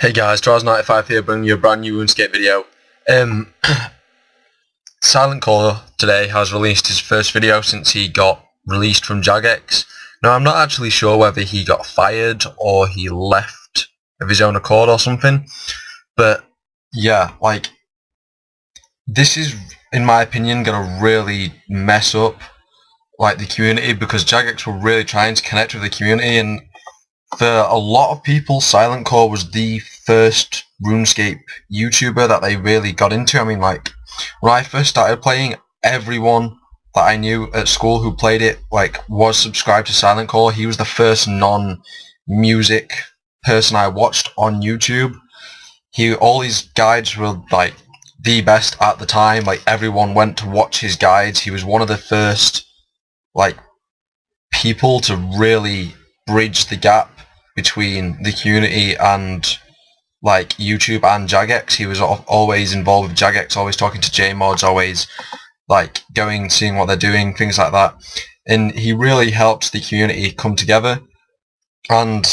Hey guys, Teraza95 here bringing you a brand new RuneScape video. Um, Silentc0re today has released his first video since he got released from Jagex. Now I'm not actually sure whether he got fired or he left of his own accord or something, but yeah, like, this is, in my opinion, gonna really mess up like the community because Jagex were really trying to connect with the community and for a lot of people, Silentc0re was the first RuneScape YouTuber that they really got into. I mean, like, when I first started playing, everyone that I knew at school who played it, like, was subscribed to Silentc0re. He was the first non-music person I watched on YouTube. He, all his guides were, like, the best at the time. Like, everyone went to watch his guides. He was one of the first, like, people to really bridge the gap between the community and like YouTube and Jagex. He was always involved with Jagex, always talking to JMods, always like going, seeing what they're doing, things like that. And he really helped the community come together. And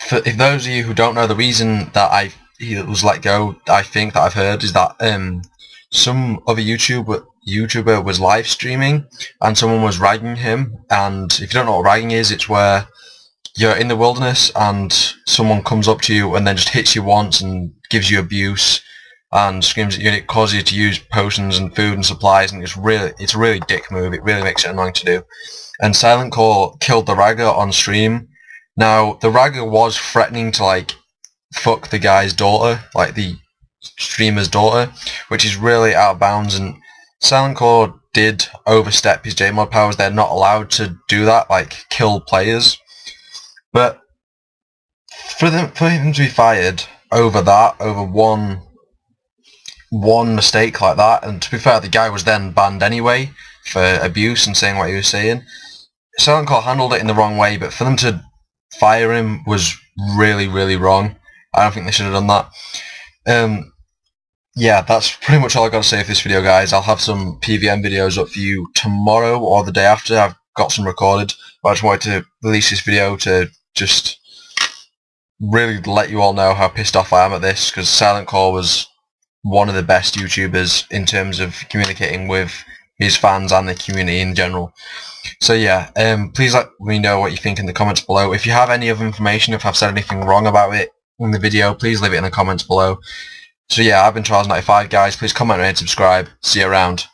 for, if those of you who don't know, the reason that I he was let go, I think that I've heard is that um, some other YouTuber YouTuber was live streaming and someone was ragging him. And if you don't know what ragging is, it's where you're in the wilderness and someone comes up to you and then just hits you once and gives you abuse and screams at you and it causes you to use potions and food and supplies and it's really it's a really dick move. It really makes it annoying to do. And Silentc0re killed the ragger on stream. Now the ragger was threatening to like fuck the guy's daughter, like the streamer's daughter, which is really out of bounds and Silentc0re did overstep his JMod powers. They're not allowed to do that, like kill players. But for them for him to be fired over that, over one one mistake like that, and to be fair, the guy was then banned anyway for abuse and saying what he was saying. Silentc0re handled it in the wrong way, but for them to fire him was really, really wrong. I don't think they should have done that. Um, yeah, that's pretty much all I've got to say for this video, guys. I'll have some PVM videos up for you tomorrow or the day after. I've got some recorded, but I just wanted to release this video to just really let you all know how pissed off I am at this because Silentc0re was one of the best YouTubers in terms of communicating with his fans and the community in general. So yeah, um, please let me know what you think in the comments below. If you have any other information, if I've said anything wrong about it in the video, please leave it in the comments below. So yeah, I've been Teraza95 guys. Please comment and subscribe. See you around.